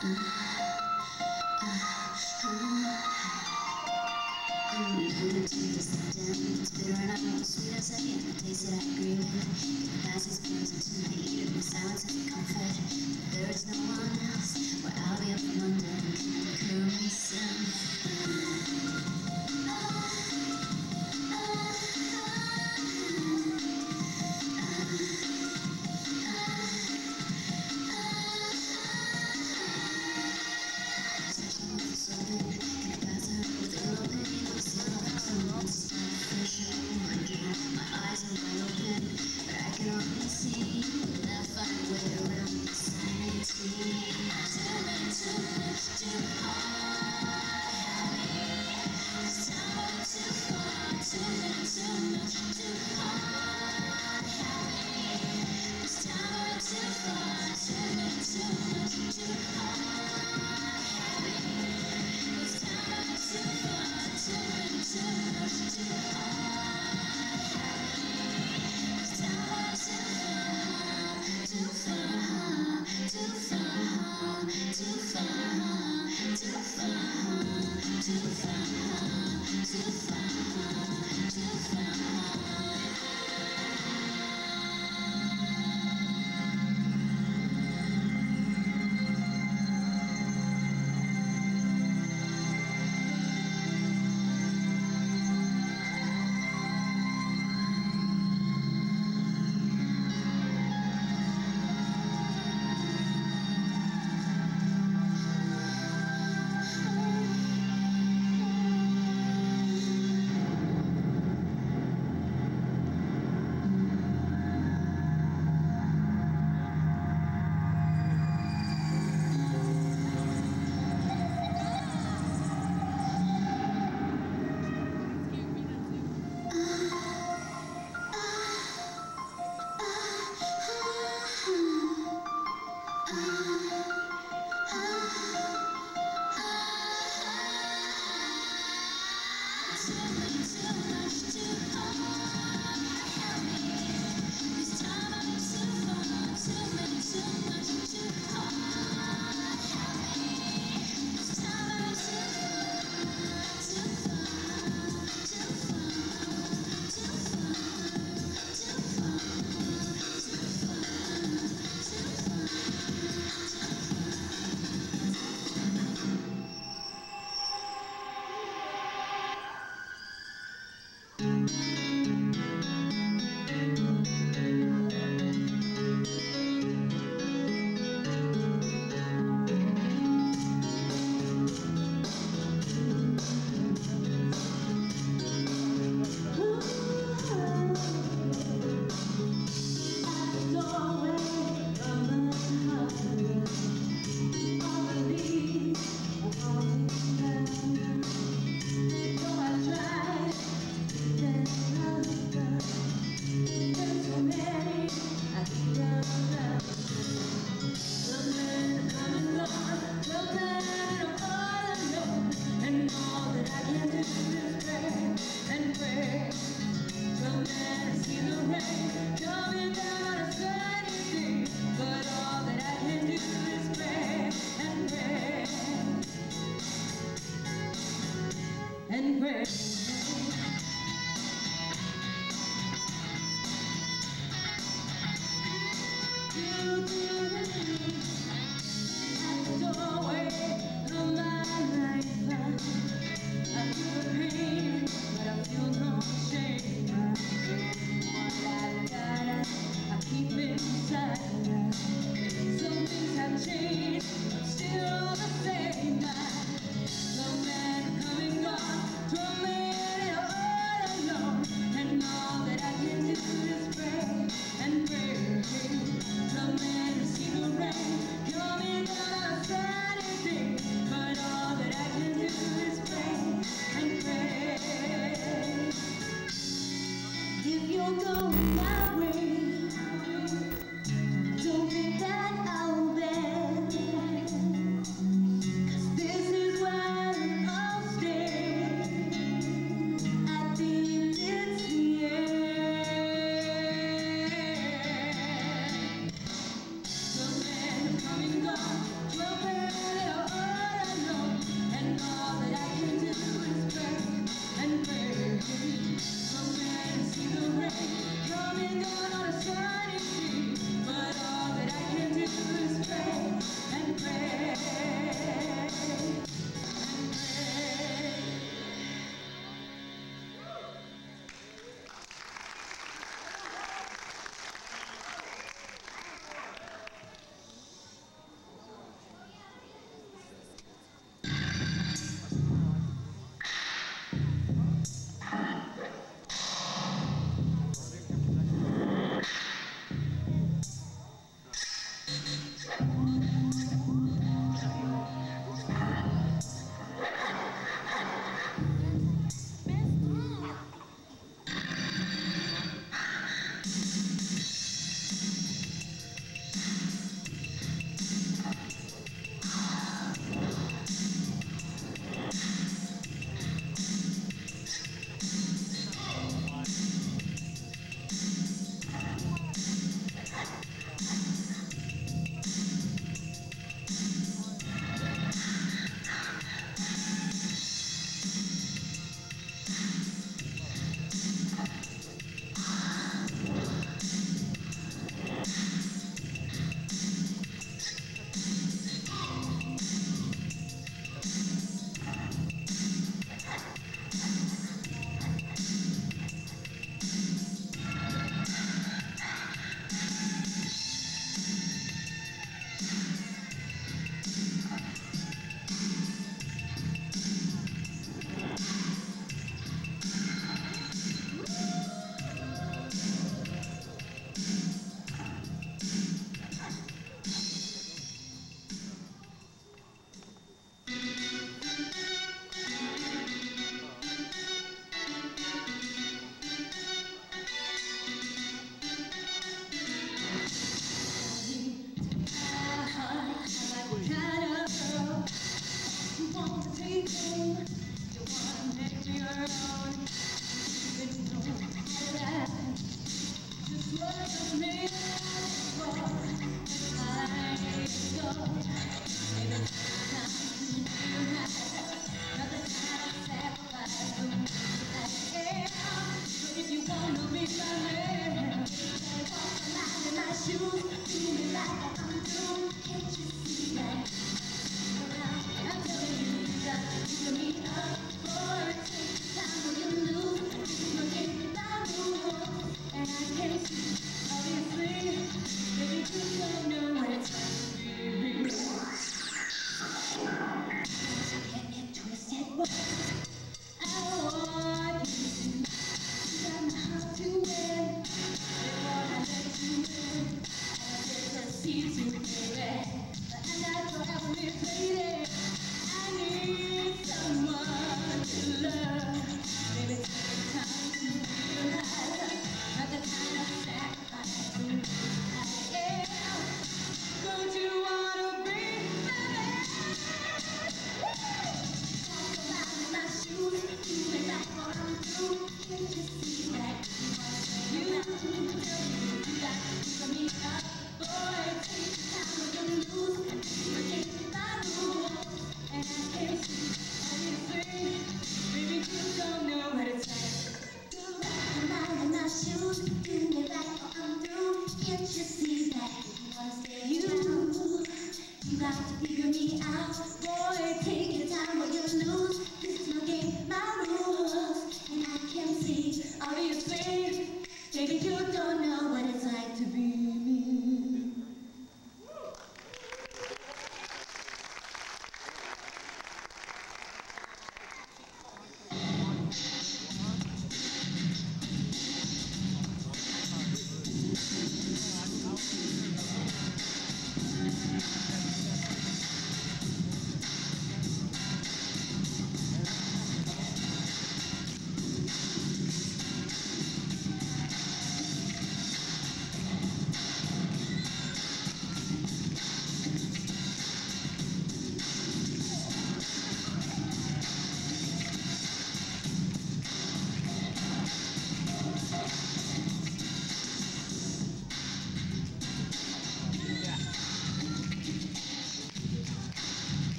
It's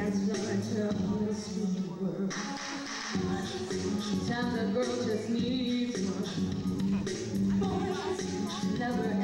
as much of this world. Sometimes a girl just needs one. Never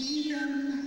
Yeah.